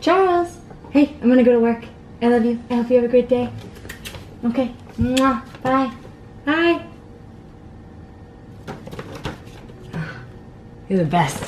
Charles. Hey, I'm gonna go to work. I love you. I hope you have a great day. Okay. Mwah. Bye. Bye. You're the best.